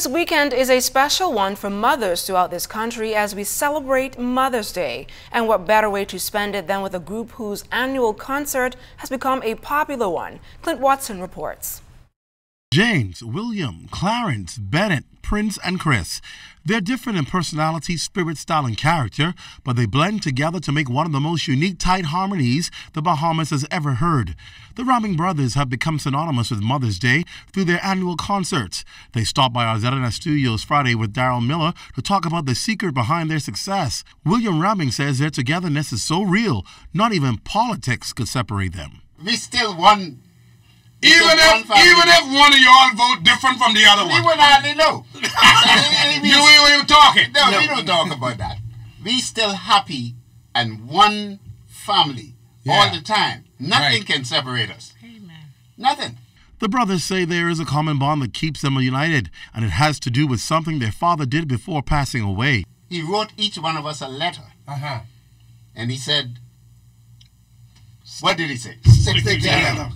This weekend is a special one for mothers throughout this country as we celebrate Mother's Day. And what better way to spend it than with a group whose annual concert has become a popular one? Clint Watson reports. James, William, Clarence, Bennett, Prince, and Chris. They're different in personality, spirit, style, and character, but they blend together to make one of the most unique tight harmonies the Bahamas has ever heard. The Rahming Brothers have become synonymous with Mother's Day through their annual concerts. They stopped by our ZNS Studios Friday with Daryl Miller to talk about the secret behind their success. William Rahming says their togetherness is so real, not even politics could separate them. We still one even if even if one of y'all vote different from the other one. We would hardly know. you ain't even talking. No, no, we don't talk about that. We still happy and one family yeah. all the time. Nothing right. can separate us. Amen. Nothing. The brothers say there is a common bond that keeps them united, and it has to do with something their father did before passing away. He wrote each one of us a letter. Uh-huh. And he said, what did he say? Stick together.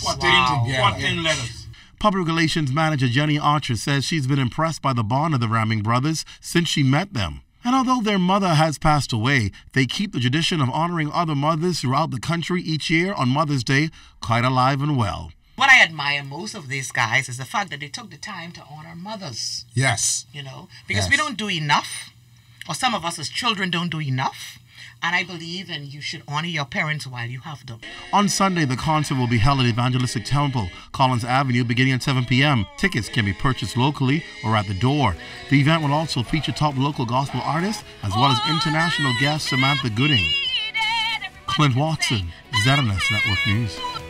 14, wow. 14 letters. Public Relations Manager Jenny Archer says she's been impressed by the bond of the Rahming brothers since she met them. And although their mother has passed away, they keep the tradition of honoring other mothers throughout the country each year on Mother's Day quite alive and well. What I admire most of these guys is the fact that they took the time to honor mothers. Yes. You know, because yes. we don't do enough, or some of us as children don't do enough. And I believe and you should honor your parents while you have them. On Sunday, the concert will be held at Evangelistic Temple, Collins Avenue, beginning at 7 p.m. Tickets can be purchased locally or at the door. The event will also feature top local gospel artists as well as international guest Samantha Gooding. Clint Watson, ZNS Network News.